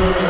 Christmas.